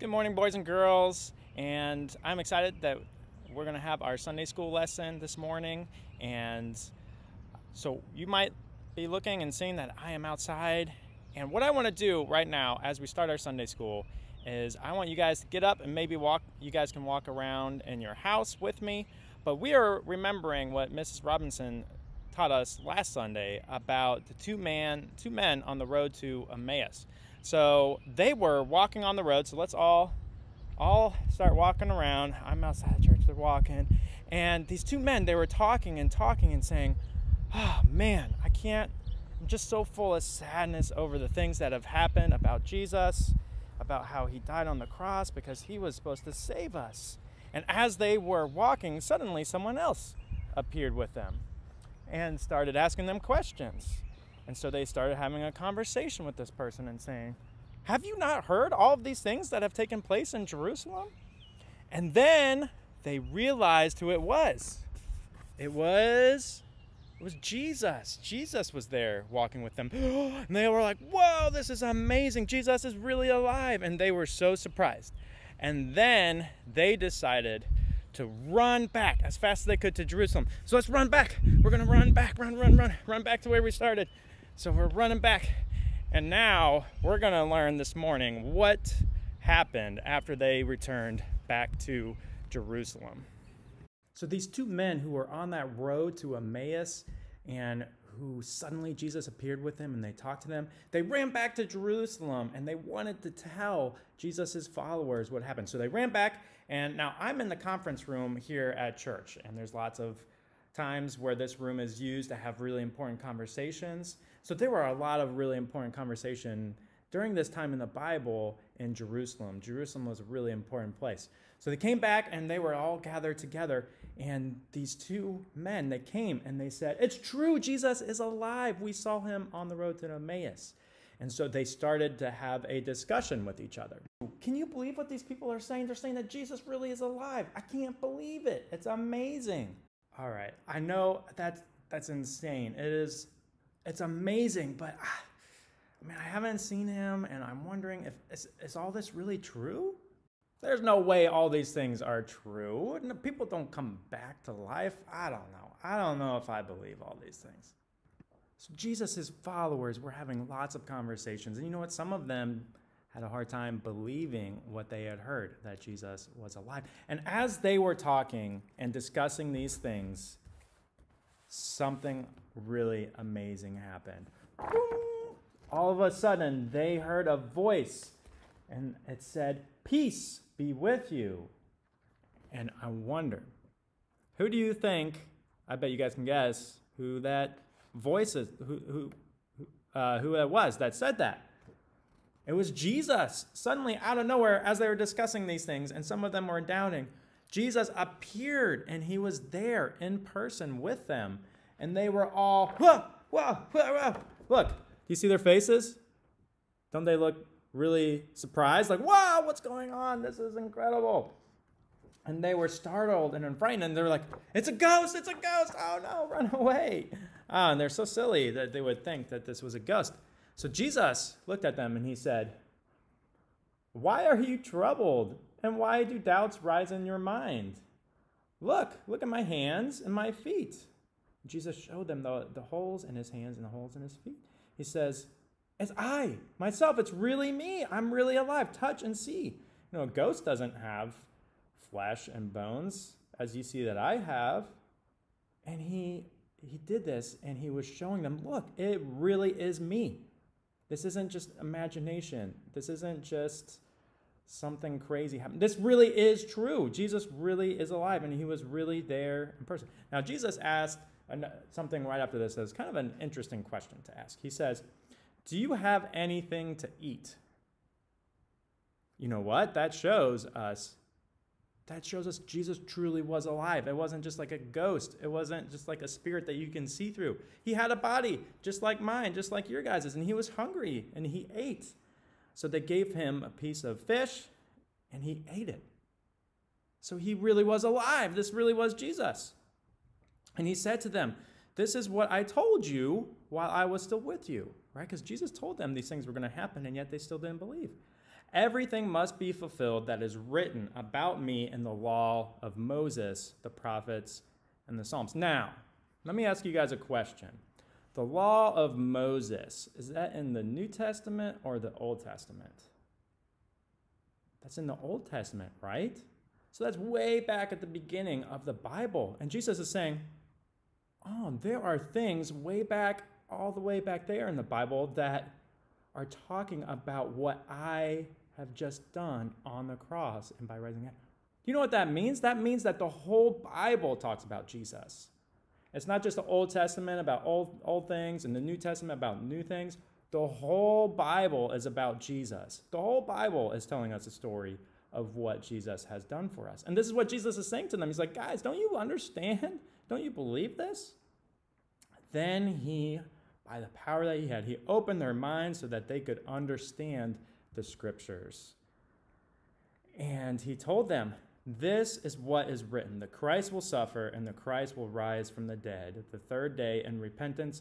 Good morning, boys and girls. And I'm excited that we're going to have our Sunday school lesson this morning. And so you might be looking and seeing that I am outside. And what I want to do right now as we start our Sunday school is I want you guys to get up and maybe walk. You guys can walk around in your house with me. But we are remembering what Mrs. Robinson taught us last Sunday about the two man, two men on the road to Emmaus. So they were walking on the road. So let's all all start walking around. I'm outside the church, they're walking. And these two men, they were talking and talking and saying, Oh man, I can't, I'm just so full of sadness over the things that have happened about Jesus, about how he died on the cross because he was supposed to save us. And as they were walking, suddenly someone else appeared with them and started asking them questions. And so they started having a conversation with this person and saying, Have you not heard all of these things that have taken place in Jerusalem? And then they realized who it was. It was it was Jesus. Jesus was there walking with them. And they were like, Whoa, this is amazing. Jesus is really alive. And they were so surprised. And then they decided to run back as fast as they could to Jerusalem. So let's run back. We're going to run back, run, run, run, run back to where we started. So we're running back. And now we're going to learn this morning what happened after they returned back to Jerusalem. So these two men who were on that road to Emmaus and who suddenly Jesus appeared with them and they talked to them, they ran back to Jerusalem and they wanted to tell Jesus' followers what happened. So they ran back, and now I'm in the conference room here at church, and there's lots of times where this room is used to have really important conversations. So there were a lot of really important conversation during this time in the Bible in Jerusalem. Jerusalem was a really important place. So they came back and they were all gathered together. And these two men, they came and they said, It's true, Jesus is alive. We saw him on the road to Emmaus. And so they started to have a discussion with each other. Can you believe what these people are saying? They're saying that Jesus really is alive. I can't believe it. It's amazing. All right. I know that's that's insane. It is it's amazing, but ah, I mean, I haven't seen him and I'm wondering if is, is all this really true? There's no way all these things are true. People don't come back to life. I don't know. I don't know if I believe all these things. So Jesus' followers were having lots of conversations. And you know what? Some of them had a hard time believing what they had heard that Jesus was alive. And as they were talking and discussing these things, something really amazing happened. All of a sudden, they heard a voice, and it said, Peace be with you. And I wonder, who do you think? I bet you guys can guess who that voice is, who, who, uh, who it was that said that. It was Jesus. Suddenly, out of nowhere, as they were discussing these things, and some of them were doubting, Jesus appeared and he was there in person with them. And they were all, whoa, whoa, whoa, whoa. Look, do you see their faces? Don't they look really surprised? Like, wow, what's going on? This is incredible. And they were startled and frightened, and they were like, it's a ghost, it's a ghost. Oh no, run away. Ah, and they're so silly that they would think that this was a ghost. So Jesus looked at them and he said, Why are you troubled? And why do doubts rise in your mind? Look, look at my hands and my feet. Jesus showed them the, the holes in his hands and the holes in his feet. He says, It's I, myself. It's really me. I'm really alive. Touch and see. You know, a ghost doesn't have flesh and bones as you see that I have. And he he did this and he was showing them, look, it really is me. This isn't just imagination. This isn't just something crazy happened. This really is true. Jesus really is alive and he was really there in person. Now, Jesus asked something right after this that's kind of an interesting question to ask. He says, Do you have anything to eat? You know what? That shows us that shows us Jesus truly was alive. It wasn't just like a ghost. It wasn't just like a spirit that you can see through. He had a body just like mine, just like your guys's, and he was hungry and he ate. So they gave him a piece of fish and he ate it. So he really was alive. This really was Jesus. And he said to them, This is what I told you while I was still with you, right? Because Jesus told them these things were going to happen, and yet they still didn't believe. Everything must be fulfilled that is written about me in the law of Moses, the prophets, and the Psalms. Now, let me ask you guys a question. The law of Moses, is that in the New Testament or the Old Testament? That's in the Old Testament, right? So that's way back at the beginning of the Bible. And Jesus is saying, Oh, there are things way back, all the way back there in the Bible that are talking about what I have just done on the cross and by rising again. You know what that means? That means that the whole Bible talks about Jesus. It's not just the Old Testament about old, old things and the New Testament about new things. The whole Bible is about Jesus. The whole Bible is telling us a story of what Jesus has done for us. And this is what Jesus is saying to them. He's like, guys, don't you understand? Don't you believe this? Then he, by the power that he had, he opened their minds so that they could understand the scriptures. And he told them, This is what is written the Christ will suffer, and the Christ will rise from the dead the third day, and repentance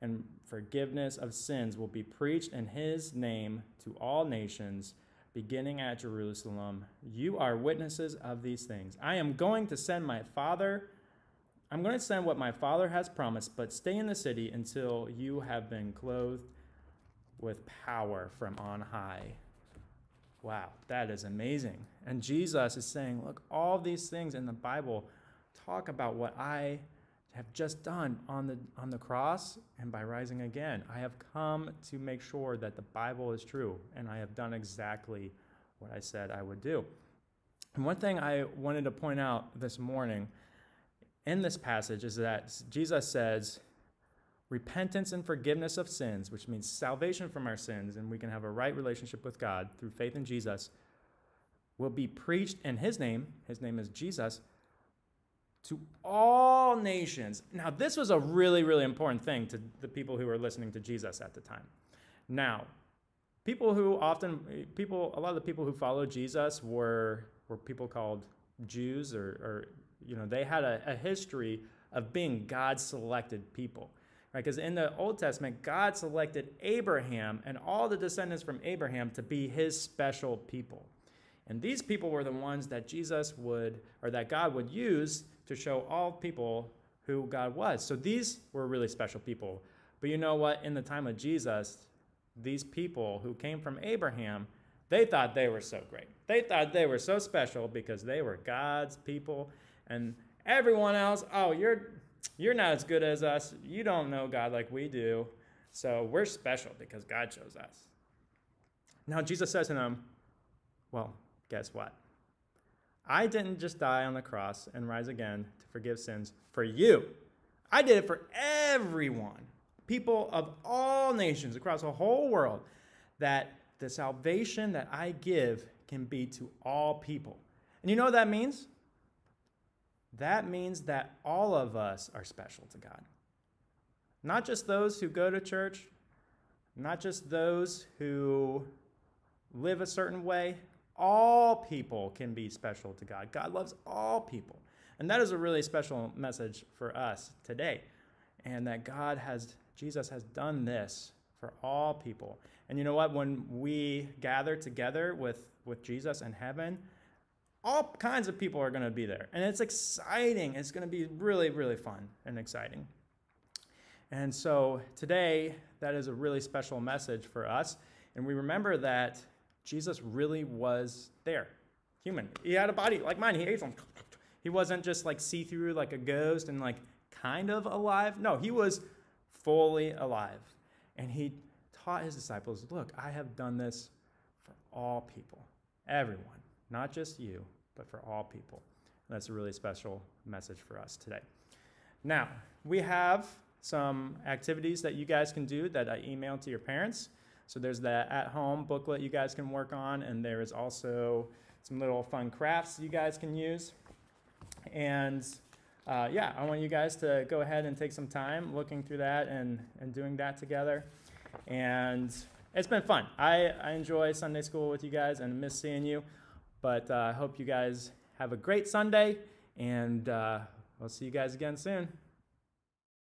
and forgiveness of sins will be preached in his name to all nations, beginning at Jerusalem. You are witnesses of these things. I am going to send my Father. I'm going to send what my Father has promised, but stay in the city until you have been clothed with power from on high. Wow, that is amazing. And Jesus is saying, look, all these things in the Bible talk about what I have just done on the on the cross and by rising again. I have come to make sure that the Bible is true and I have done exactly what I said I would do. And one thing I wanted to point out this morning in this passage is that Jesus says repentance and forgiveness of sins, which means salvation from our sins, and we can have a right relationship with God through faith in Jesus, will be preached in His name. His name is Jesus. To all nations. Now, this was a really, really important thing to the people who were listening to Jesus at the time. Now, people who often, people, a lot of the people who followed Jesus were, were people called Jews, or, or you know, they had a, a history of being God selected people right? Because in the Old Testament, God selected Abraham and all the descendants from Abraham to be his special people. And these people were the ones that Jesus would, or that God would use to show all people who God was. So these were really special people. But you know what? In the time of Jesus, these people who came from Abraham, they thought they were so great. They thought they were so special because they were God's people. And everyone else, oh, you're you're not as good as us. You don't know God like we do. So we're special because God chose us. Now, Jesus says to them, Well, guess what? I didn't just die on the cross and rise again to forgive sins for you. I did it for everyone, people of all nations across the whole world, that the salvation that I give can be to all people. And you know what that means? That means that all of us are special to God. Not just those who go to church, not just those who live a certain way. All people can be special to God. God loves all people. And that is a really special message for us today. And that God has, Jesus has done this for all people. And you know what? When we gather together with, with Jesus in heaven, all kinds of people are going to be there. And it's exciting. It's going to be really, really fun and exciting. And so today, that is a really special message for us. And we remember that Jesus really was there, human. He had a body like mine. He ate them. He wasn't just like see through like a ghost and like kind of alive. No, he was fully alive. And he taught his disciples look, I have done this for all people, everyone not just you, but for all people. And that's a really special message for us today. Now, we have some activities that you guys can do that I emailed to your parents. So there's that at home booklet you guys can work on, and there is also some little fun crafts you guys can use. And uh, yeah, I want you guys to go ahead and take some time looking through that and, and doing that together. And it's been fun. I, I enjoy Sunday school with you guys and miss seeing you. But uh, I hope you guys have a great Sunday, and uh, I'll see you guys again soon.